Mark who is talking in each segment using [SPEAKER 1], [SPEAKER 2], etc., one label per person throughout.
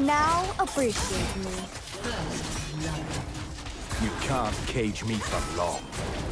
[SPEAKER 1] may now appreciate me.
[SPEAKER 2] You can't cage me for long.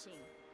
[SPEAKER 1] For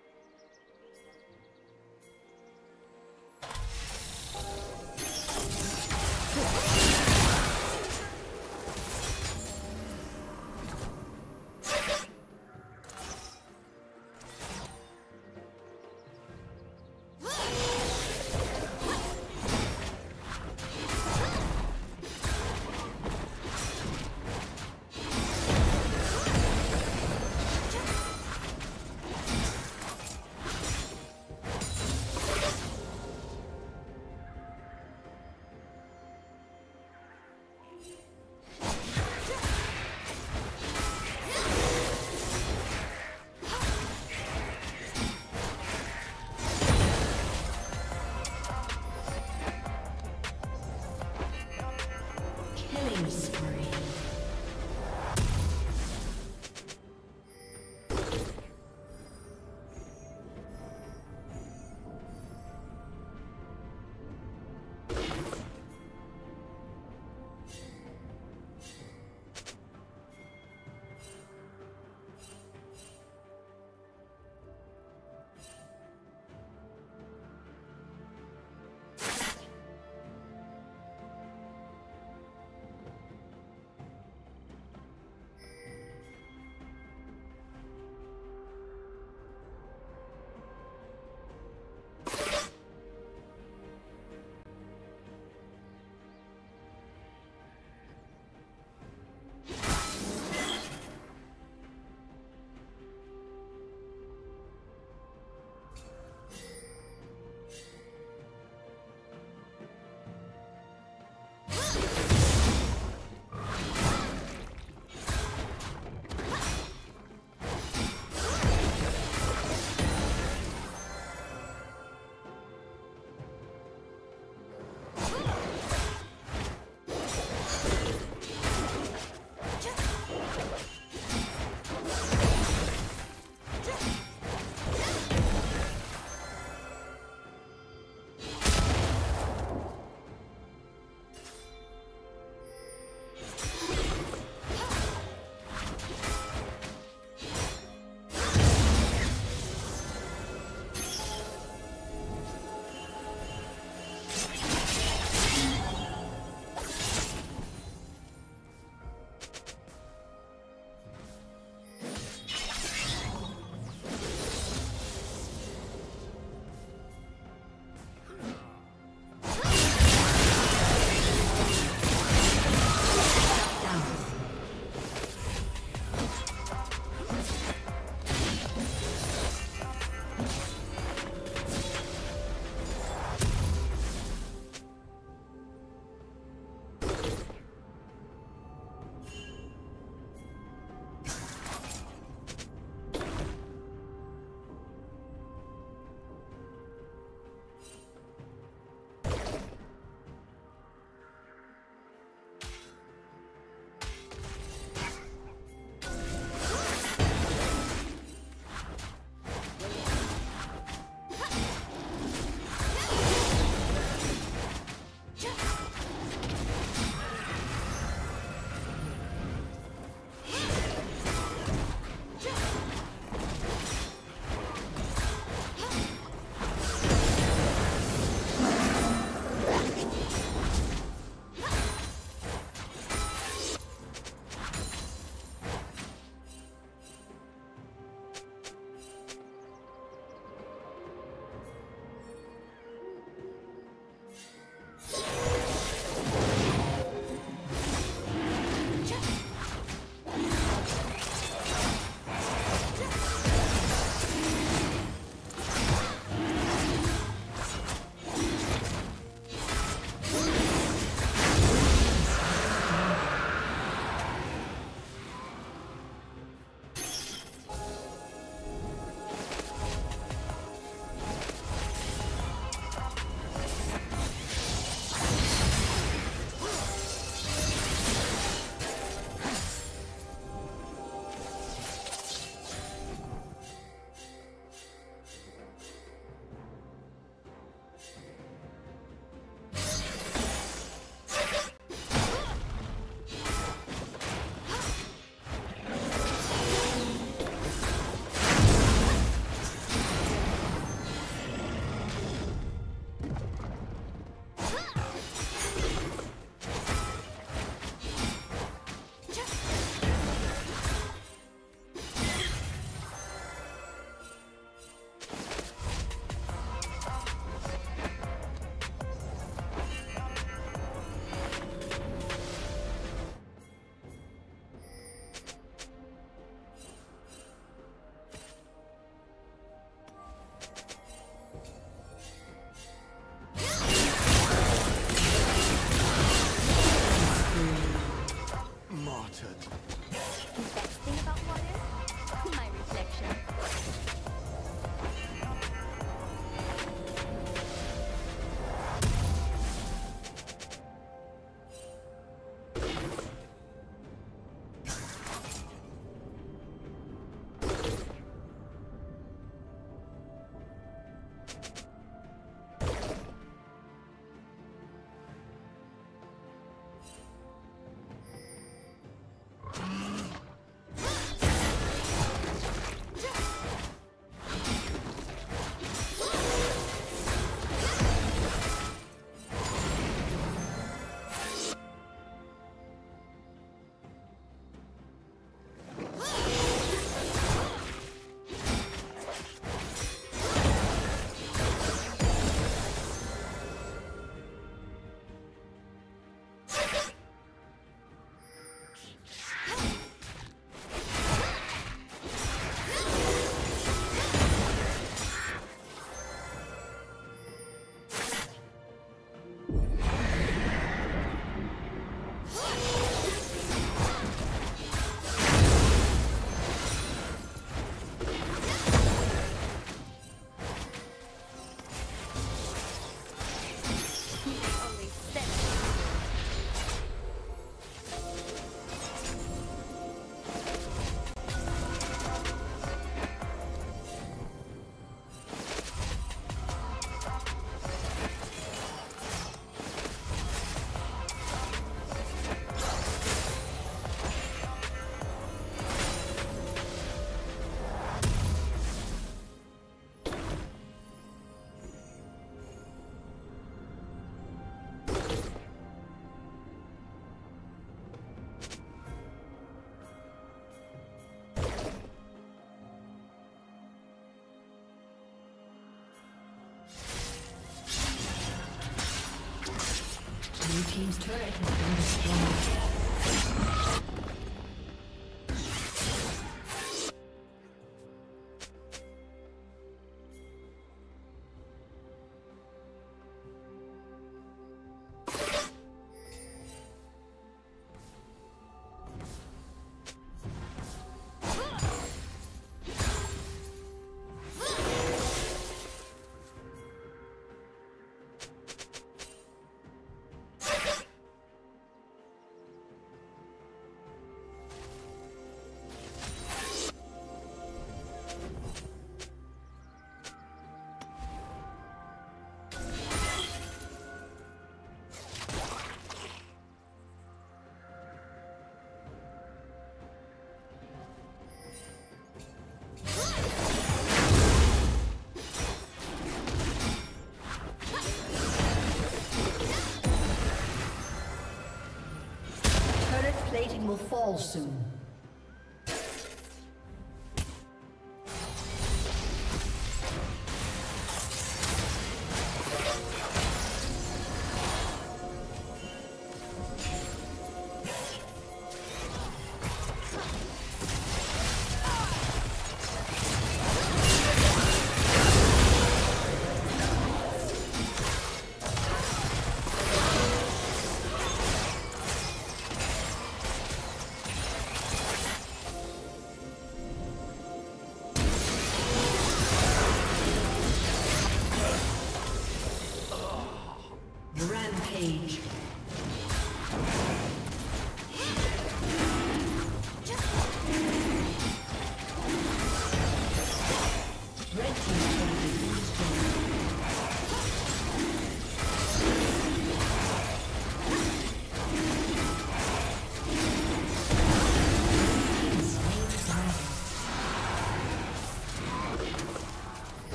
[SPEAKER 3] will fall soon.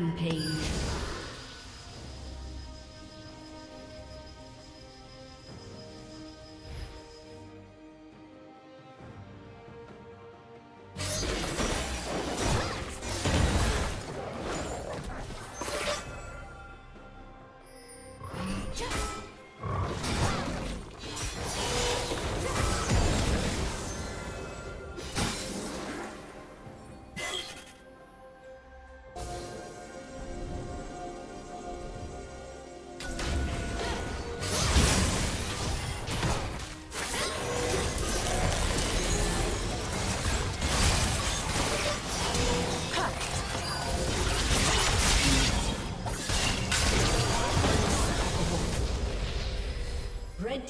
[SPEAKER 3] Rampage.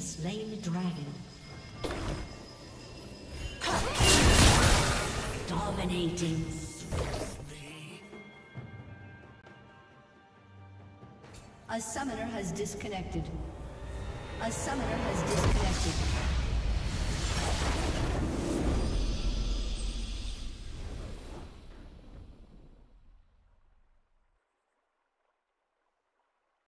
[SPEAKER 3] has slain the dragon. Dominating. A summoner has disconnected. A summoner has disconnected.